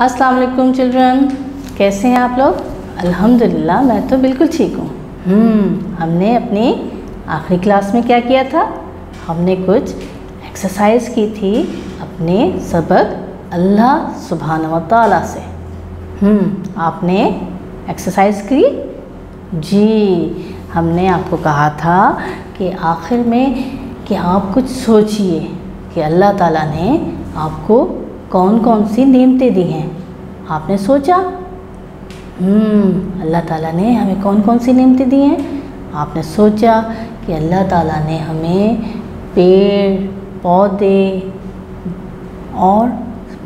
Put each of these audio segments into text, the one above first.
अस्सलाम वालेकुम चिल्ड्रन। कैसे हैं आप लोग? अल्हम्दुलिल्लाह, मैं तो बिल्कुल ठीक हूँ। हम्म हमने अपनी आखिरी क्लास में क्या किया था? हमने कुछ एक्सरसाइज की थी अपने सबक अल्लाह सुबहान व तआला से। हम्म आपने एक्सरसाइज की? जी, हमने आपको कहा था कि आखिर में कि आप कुछ सोचिए कि अल्लाह ताला ने आपको कौन कौन सी नेमतें दी हैं। आपने सोचा? हम्म अल्लाह ताला ने हमें कौन कौन सी नेमतें दी हैं? आपने सोचा कि अल्लाह ताला ने हमें पेड़, पौधे और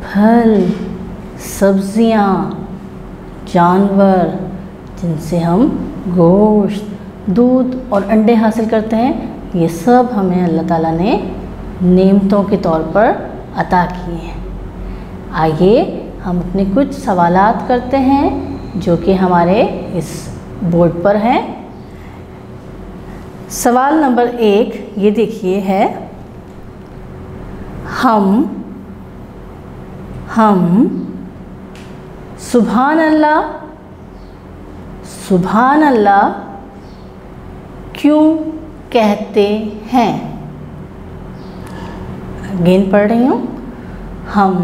फल, सब्ज़ियाँ, जानवर, जिनसे हम गोश्त, दूध और अंडे हासिल करते हैं, ये सब हमें अल्लाह ताला ने नेमतों के तौर पर अता किए हैं। आइए हम अपने कुछ सवालात करते हैं, जो कि हमारे इस बोर्ड पर हैं। सवाल नंबर एक ये देखिए है, हम हम सुबहान अल्लाह सुबहान अल्लाह क्यों कहते हैं? अगेन पढ़ रही हूँ। हम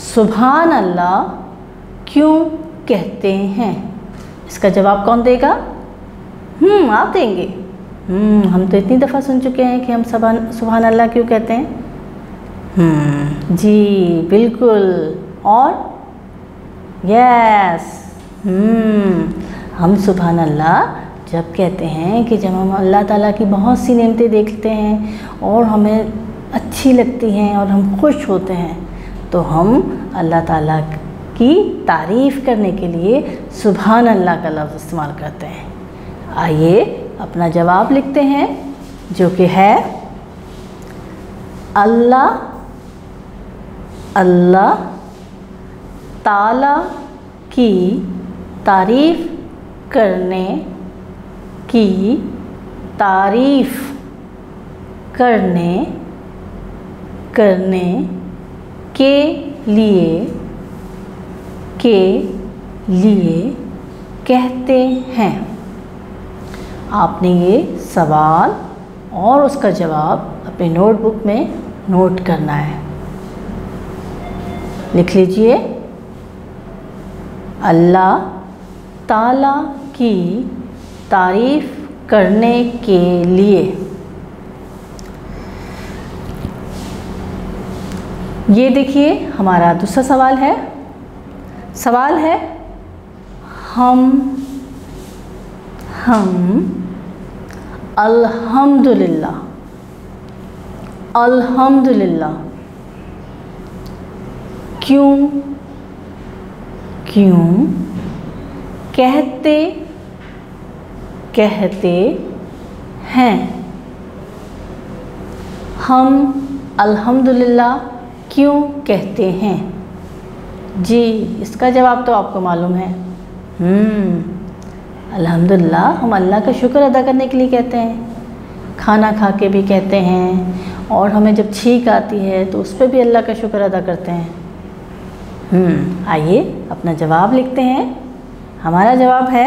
सुबहान अल्लाह क्यों कहते हैं? इसका जवाब कौन देगा? हम्म आप देंगे। हम्म हम तो इतनी दफ़ा सुन चुके हैं कि हम सुबहान सुबहान अल्लाह क्यों कहते हैं। हम्म जी, बिल्कुल। और? यस। हम्म हम सुबहान अल्लाह जब कहते हैं कि जब हम अल्लाह ताला की बहुत सी नेमतें देखते हैं और हमें अच्छी लगती हैं और हम खुश होते हैं तो हम अल्लाह ताला की तारीफ़ करने के लिए सुबहान अल्लाह का लफ्ज़ इस्तेमाल करते हैं। आइए अपना जवाब लिखते हैं, जो कि है, अल्लाह अल्लाह ताला की तारीफ़ करने की तारीफ़ करने करने के लिए के लिए कहते हैं। आपने ये सवाल और उसका जवाब अपने नोटबुक में नोट करना है। लिख लीजिए। अल्लाह ताला की तारीफ़ करने के लिए। ये देखिए, हमारा दूसरा सवाल है। सवाल है, हम हम, अल्हम्दुलिल्लाह अल्हम्दुलिल्लाह, क्यों क्यों कहते कहते हैं? हम, अल्हम्दुलिल्लाह क्यों कहते हैं? जी, इसका जवाब तो आपको मालूम है। अल्हम्दुलिल्लाह, हम अल्लाह का शुक्र अदा करने के लिए कहते हैं। खाना खा के भी कहते हैं, और हमें जब छींक आती है तो उस पर भी अल्लाह का शुक्र अदा करते हैं। आइए, अपना जवाब लिखते हैं। हमारा जवाब है,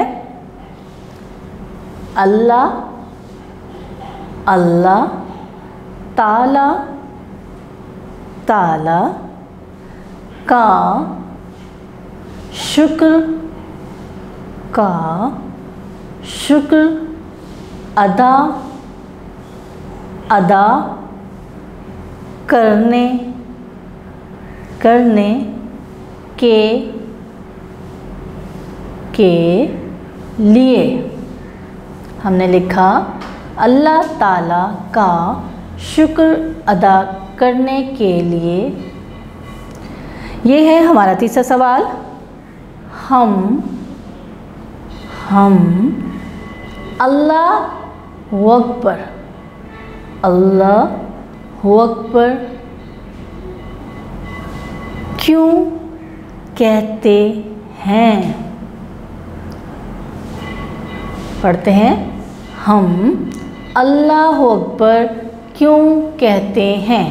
अल्लाह अल्लाह ताला ताला, का, शुक्र का, शुक्र, अदा अदा, करने करने, के के, लिए। हमने लिखा, अल्लाह ताला का शुक्र अदा करने के लिए। ये है हमारा तीसरा सवाल। हम हम अल्लाह अकबर अल्लाह अकबर क्यों कहते हैं? पढ़ते हैं। हम अल्लाह अकबर क्यों कहते हैं?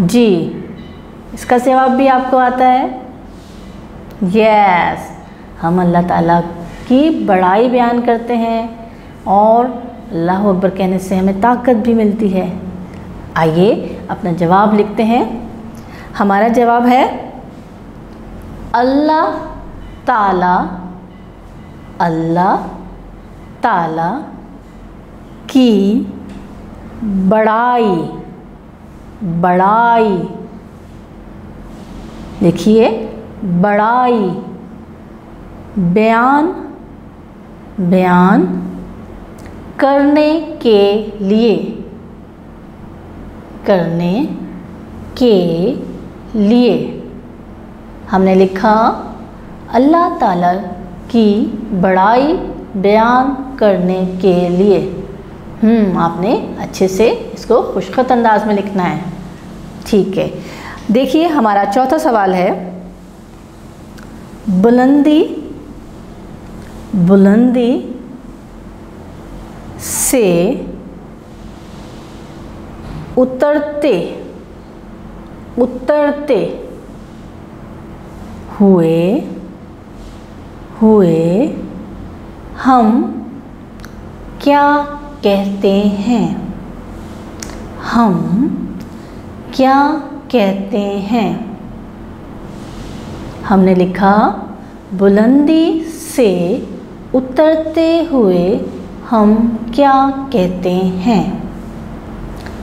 जी, इसका जवाब भी आपको आता है। यस हम अल्लाह ताला की बड़ाई बयान करते हैं और अल्लाह अकबर कहने से हमें ताकत भी मिलती है। आइए अपना जवाब लिखते हैं। हमारा जवाब है, अल्लाह ताला अल्लाह ताला की बड़ाई बड़ाई। देखिए, बड़ाई। बयान बयान करने के लिए, करने के लिए। हमने लिखा, अल्लाह ताला की बड़ाई बयान करने के लिए। आपने अच्छे से इसको खुशखत अंदाज में लिखना है। ठीक है। देखिए, हमारा चौथा सवाल है, बुलंदी बुलंदी से उतरते उतरते हुए हुए हम क्या कहते हैं। हम क्या कहते हैं? हमने लिखा, बुलंदी से उतरते हुए हम क्या कहते हैं?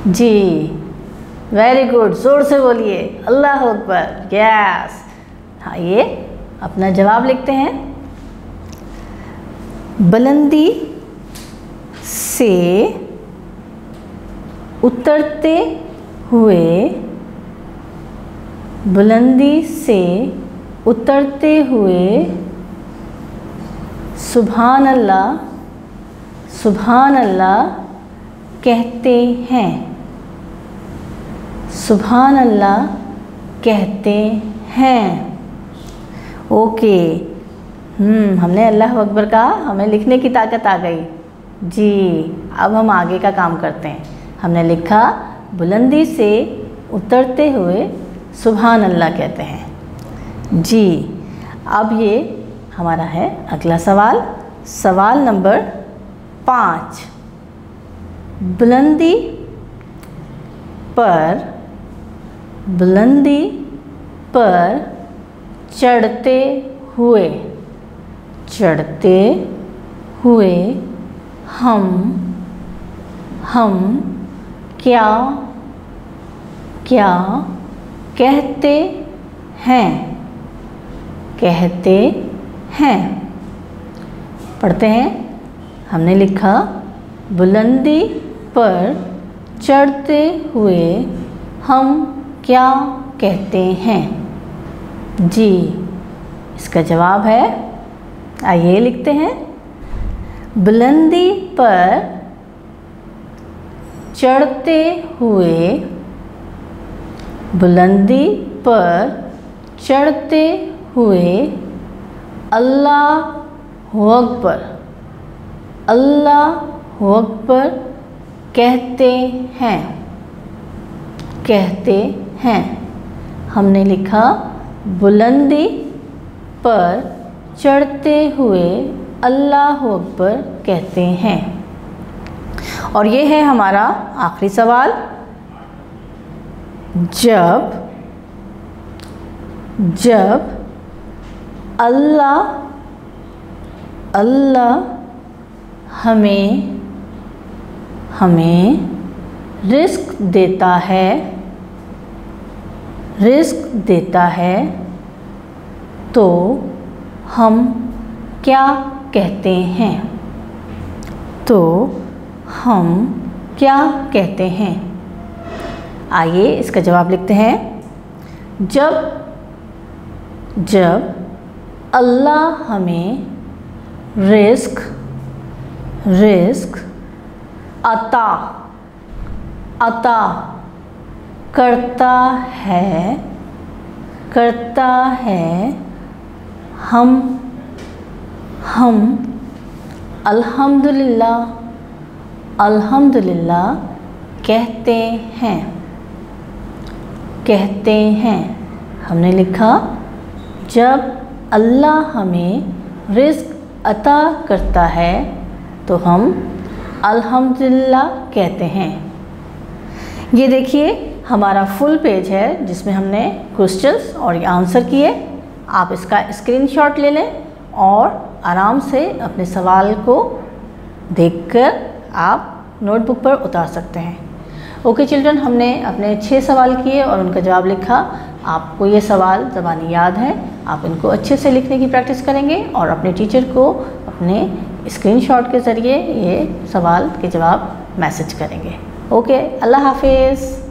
जी वेरी गुड ज़ोर से बोलिए। अल्लाह अकबर यस आइए अपना जवाब लिखते हैं। बुलंदी से उतरते हुए बुलंदी से उतरते हुए सुबहान अल्लाह सुबहान अल्लाह कहते हैं। सुबहान अल्लाह कहते हैं। ओके। हम्म हमने अल्लाह अकबर का हमें लिखने की ताकत आ गई। जी, अब हम आगे का काम करते हैं। हमने लिखा, बुलंदी से उतरते हुए सुबहान अल्लाह कहते हैं। जी, अब ये हमारा है अगला सवाल। सवाल नंबर पाँच। बुलंदी पर बुलंदी पर चढ़ते हुए चढ़ते हुए हम हम क्या क्या कहते हैं? कहते हैं। पढ़ते हैं। हमने लिखा, बुलंदी पर चढ़ते हुए हम क्या कहते हैं? जी, इसका जवाब है, आइए लिखते हैं। बुलंदी पर चढ़ते हुए, बुलंदी पर चढ़ते हुए, अल्लाह अकबर अल्लाह अकबर कहते हैं। कहते हैं। हमने लिखा, बुलंदी पर चढ़ते हुए अल्लाह अकबर कहते हैं। और ये है हमारा आखिरी सवाल। जब जब अल्लाह अल्लाह हमें हमें रिस्क देता है, रिस्क देता है तो हम क्या कहते हैं। तो हम क्या कहते हैं? आइए इसका जवाब लिखते हैं। जब जब अल्लाह हमें रिस्क रिस्क अता अता करता है करता है हम हम अल्हम्दुलिल्लाह अल्हम्दुलिल्लाह कहते हैं। कहते हैं। हमने लिखा, जब अल्लाह हमें रिस्क अता करता है तो हम अल्हम्दुलिल्लाह कहते हैं। ये देखिए, हमारा फुल पेज है जिसमें हमने क्वेश्चंस और आंसर किए। आप इसका स्क्रीनशॉट ले लें। और आराम से अपने सवाल को देखकर आप नोटबुक पर उतार सकते हैं। ओके चिल्ड्रन हमने अपने छः सवाल किए और उनका जवाब लिखा। आपको ये सवाल ज़बानी याद है। आप इनको अच्छे से लिखने की प्रैक्टिस करेंगे और अपने टीचर को अपने स्क्रीनशॉट के ज़रिए ये सवाल के जवाब मैसेज करेंगे। ओके अल्लाह हाफिज़।